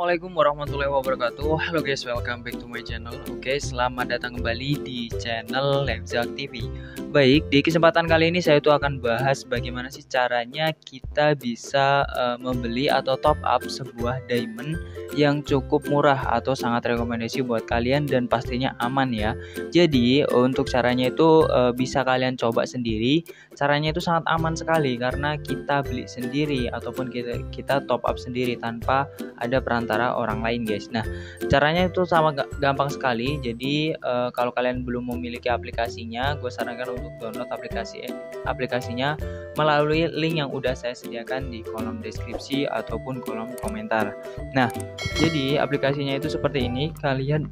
Assalamualaikum warahmatullahi wabarakatuh. Halo guys, welcome back to my channel. Oke, selamat datang kembali di channel Lemzak TV Baik, di kesempatan kali ini saya itu akan bahas bagaimana sih caranya kita bisa uh, membeli atau top up sebuah diamond yang cukup murah atau sangat rekomendasi buat kalian dan pastinya aman ya. Jadi, untuk caranya itu uh, bisa kalian coba sendiri. Caranya itu sangat aman sekali karena kita beli sendiri ataupun kita, kita top up sendiri tanpa ada perantara orang lain guys. Nah caranya itu sama gampang sekali. Jadi uh, kalau kalian belum memiliki aplikasinya, gue sarankan untuk download aplikasi aplikasinya melalui link yang udah saya sediakan di kolom deskripsi ataupun kolom komentar. Nah jadi aplikasinya itu seperti ini. Kalian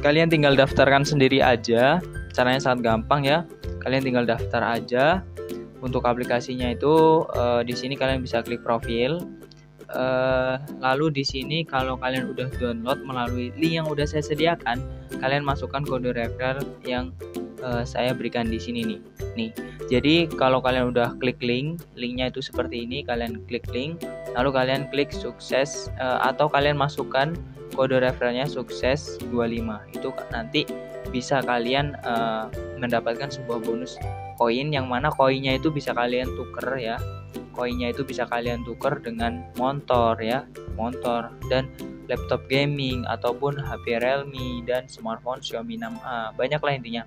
kalian tinggal daftarkan sendiri aja. Caranya sangat gampang ya. Kalian tinggal daftar aja untuk aplikasinya itu uh, di sini kalian bisa klik profil Uh, lalu di sini kalau kalian udah download melalui link yang udah saya sediakan, kalian masukkan kode referral yang uh, saya berikan di sini nih. Nih. Jadi kalau kalian udah klik link, linknya itu seperti ini, kalian klik link, lalu kalian klik sukses uh, atau kalian masukkan kode referralnya sukses 25. Itu nanti bisa kalian uh, mendapatkan sebuah bonus koin yang mana koinnya itu bisa kalian tuker ya koinnya itu bisa kalian tuker dengan motor ya motor dan laptop gaming ataupun HP Realme dan smartphone Xiaomi 6a banyak lah intinya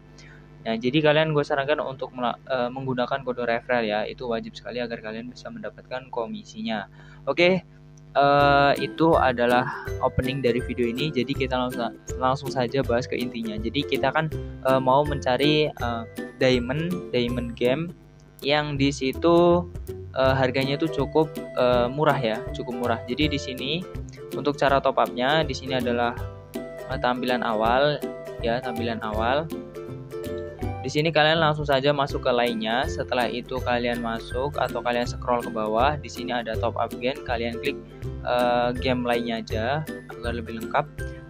Nah, jadi kalian gue sarankan untuk uh, menggunakan kode referral ya, itu wajib sekali agar kalian bisa mendapatkan komisinya. Oke, uh, itu adalah opening dari video ini. Jadi kita langsung langsung saja bahas ke intinya. Jadi kita kan uh, mau mencari diamond diamond game yang di situ uh, harganya itu cukup uh, murah ya, cukup murah. Jadi di sini untuk cara top upnya di sini adalah uh, tampilan awal ya, tampilan awal. Di sini kalian langsung saja masuk ke lainnya. Setelah itu kalian masuk atau kalian scroll ke bawah, di sini ada top up game. Kalian klik uh, game lainnya aja agar lebih lengkap.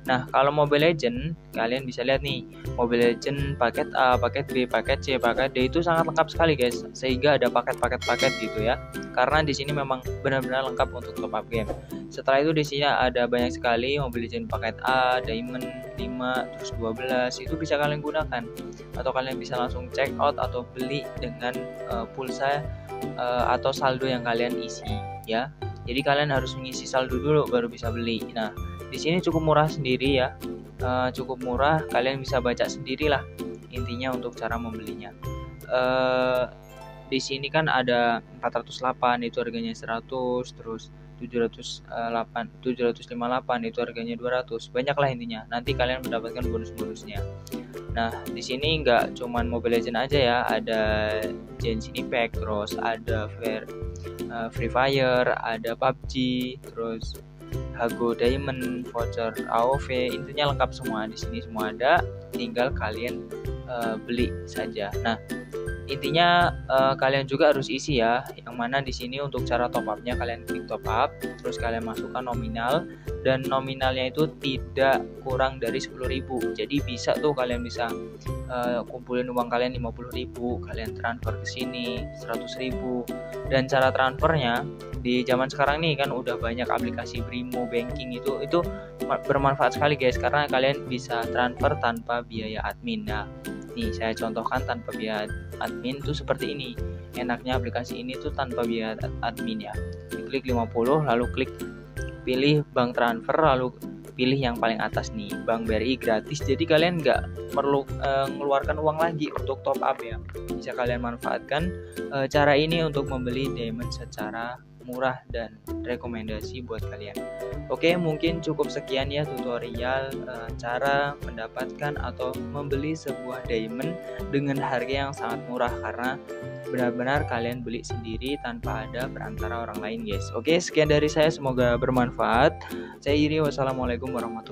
Nah, kalau Mobile Legend, kalian bisa lihat nih, Mobile Legend paket A, paket B, paket C, paket D itu sangat lengkap sekali guys. Sehingga ada paket-paket-paket gitu ya. Karena di sini memang benar-benar lengkap untuk top up game. Setelah itu di sini ada banyak sekali Mobile Legend paket A, Diamond 5, terus 12 itu bisa kalian gunakan. Atau kalian bisa langsung check out atau beli dengan uh, pulsa uh, atau saldo yang kalian isi ya. Jadi kalian harus mengisi saldo dulu baru bisa beli. Nah, di sini cukup murah sendiri ya. Uh, cukup murah kalian bisa baca sendiri lah intinya untuk cara membelinya. Uh, di sini kan ada 408 itu harganya 100 terus 708 758 itu harganya 200 banyak lah intinya nanti kalian mendapatkan bonus-bonusnya. Nah di sini nggak cuman Mobile Legend aja ya ada Genshin Impact terus ada Fair, uh, Free Fire ada PUBG terus Hago Diamond, voucher AOV, intinya lengkap semua di sini semua ada, tinggal kalian uh, beli saja. Nah, intinya uh, kalian juga harus isi ya yang mana di sini untuk cara top upnya kalian klik top up terus kalian masukkan nominal dan nominalnya itu tidak kurang dari 10.000 jadi bisa tuh kalian bisa uh, kumpulin uang kalian 50.000 kalian transfer ke sini 100.000 dan cara transfernya di zaman sekarang nih kan udah banyak aplikasi Brimo banking itu itu bermanfaat sekali guys karena kalian bisa transfer tanpa biaya admin. Nah nih saya contohkan tanpa biaya admin tuh seperti ini. Enaknya aplikasi ini tuh tanpa biaya admin ya. Klik 50 lalu klik pilih bank transfer lalu pilih yang paling atas nih bank BRI gratis. Jadi kalian nggak perlu e, mengeluarkan uang lagi untuk top up ya. Bisa kalian manfaatkan e, cara ini untuk membeli diamond secara murah dan rekomendasi buat kalian. Oke, mungkin cukup sekian ya tutorial e, cara mendapatkan atau membeli sebuah diamond dengan harga yang sangat murah karena benar-benar kalian beli sendiri tanpa ada perantara orang lain, guys. Oke, sekian dari saya semoga bermanfaat. Saya Iri, wassalamualaikum warahmatullahi